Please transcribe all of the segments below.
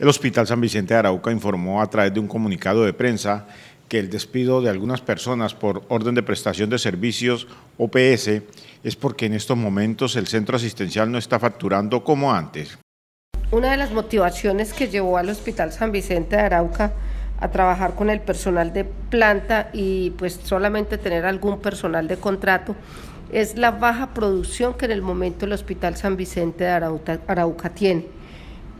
El Hospital San Vicente de Arauca informó a través de un comunicado de prensa que el despido de algunas personas por orden de prestación de servicios OPS es porque en estos momentos el centro asistencial no está facturando como antes. Una de las motivaciones que llevó al Hospital San Vicente de Arauca a trabajar con el personal de planta y pues solamente tener algún personal de contrato es la baja producción que en el momento el Hospital San Vicente de Arauca, Arauca tiene.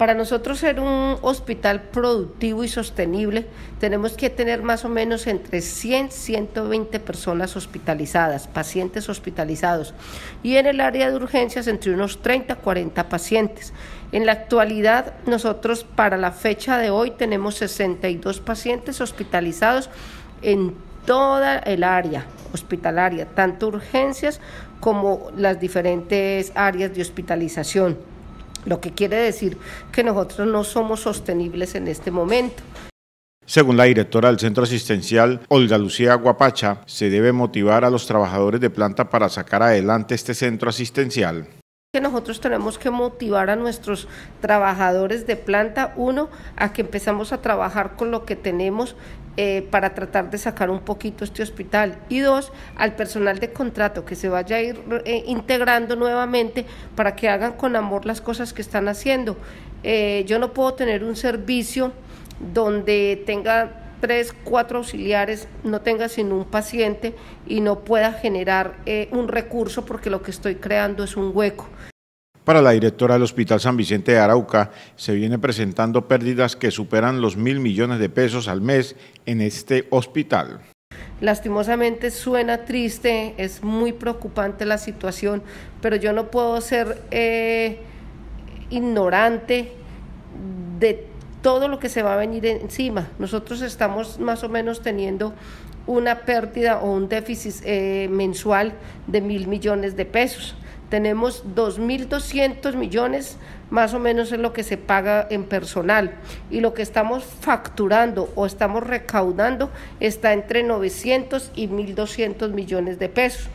Para nosotros ser un hospital productivo y sostenible, tenemos que tener más o menos entre 100 120 personas hospitalizadas, pacientes hospitalizados, y en el área de urgencias entre unos 30 40 pacientes. En la actualidad, nosotros para la fecha de hoy tenemos 62 pacientes hospitalizados en toda el área hospitalaria, tanto urgencias como las diferentes áreas de hospitalización lo que quiere decir que nosotros no somos sostenibles en este momento. Según la directora del centro asistencial, Olga Lucía Guapacha, se debe motivar a los trabajadores de planta para sacar adelante este centro asistencial que nosotros tenemos que motivar a nuestros trabajadores de planta, uno, a que empezamos a trabajar con lo que tenemos eh, para tratar de sacar un poquito este hospital, y dos, al personal de contrato que se vaya a ir eh, integrando nuevamente para que hagan con amor las cosas que están haciendo. Eh, yo no puedo tener un servicio donde tenga tres, cuatro auxiliares, no tenga sino un paciente y no pueda generar eh, un recurso porque lo que estoy creando es un hueco. Para la directora del Hospital San Vicente de Arauca, se viene presentando pérdidas que superan los mil millones de pesos al mes en este hospital. Lastimosamente suena triste, es muy preocupante la situación, pero yo no puedo ser eh, ignorante de todo lo que se va a venir encima. Nosotros estamos más o menos teniendo una pérdida o un déficit eh, mensual de mil millones de pesos. Tenemos 2.200 millones, más o menos es lo que se paga en personal. Y lo que estamos facturando o estamos recaudando está entre 900 y 1.200 millones de pesos.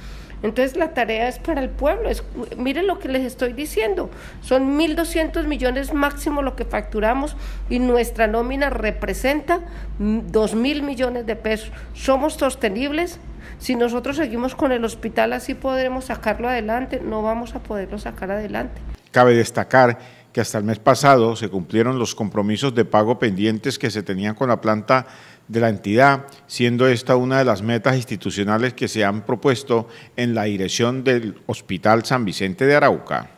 Entonces la tarea es para el pueblo. Miren lo que les estoy diciendo. Son 1.200 millones máximo lo que facturamos y nuestra nómina representa 2.000 millones de pesos. ¿Somos sostenibles? Si nosotros seguimos con el hospital así podremos sacarlo adelante. No vamos a poderlo sacar adelante. Cabe destacar que hasta el mes pasado se cumplieron los compromisos de pago pendientes que se tenían con la planta de la entidad, siendo esta una de las metas institucionales que se han propuesto en la dirección del Hospital San Vicente de Arauca.